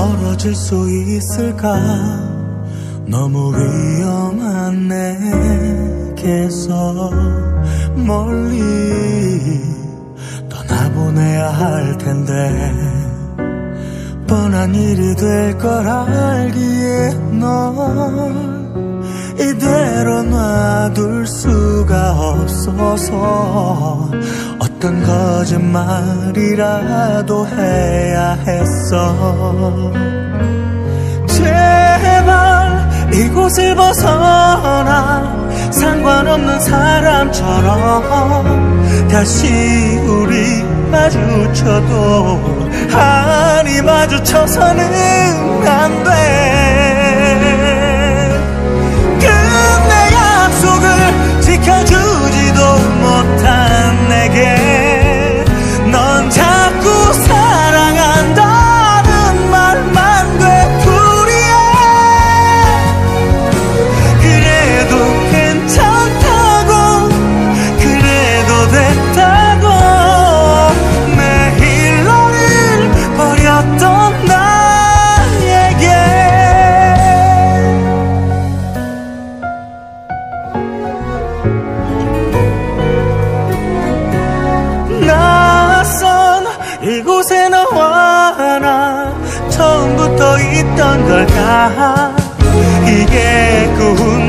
멀어질 수 있을까? 너무 위험한 내게서 멀리 떠나보내야 할 텐데. 뻔한 일이 될 걸 알기에 널 이대로 놔둘 수가 없어서 어떤 거짓말이라도 해야 했어. 제발 이곳을 벗어나 상관없는 사람처럼 다시 우리 마주쳐도 아니 마주쳐서는 안돼 낯선 이곳에 너와 나 처음부터 있던 걸까 이게 그